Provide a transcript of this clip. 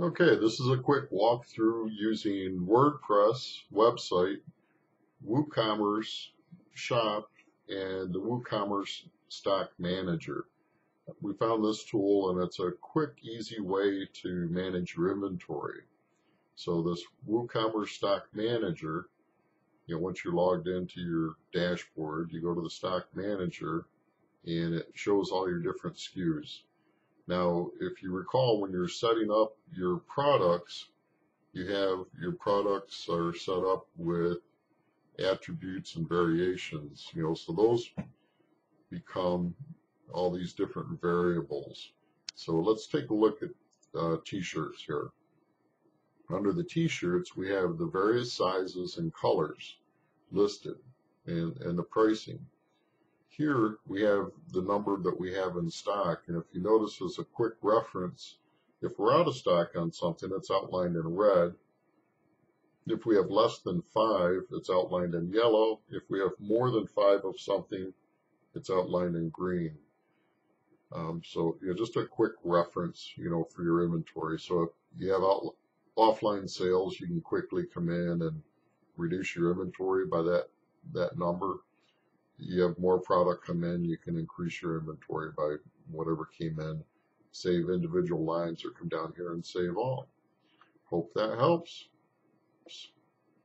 Okay, this is a quick walkthrough using WordPress website, WooCommerce shop, and the WooCommerce stock manager. We found this tool and it's a quick, easy way to manage your inventory. So this WooCommerce stock manager, you know, once you're logged into your dashboard, you go to the stock manager and it shows all your different SKUs. Now, if you recall, when you're setting up your products, you have your products are set up with attributes and variations, you know, so those become all these different variables. So let's take a look at uh, t-shirts here. Under the t-shirts, we have the various sizes and colors listed and, and the pricing. Here we have the number that we have in stock, and if you notice as a quick reference, if we're out of stock on something, it's outlined in red. If we have less than five, it's outlined in yellow. If we have more than five of something, it's outlined in green. Um, so you know, just a quick reference, you know, for your inventory. So if you have out, offline sales, you can quickly come in and reduce your inventory by that that number you have more product come in, you can increase your inventory by whatever came in, save individual lines or come down here and save all. Hope that helps.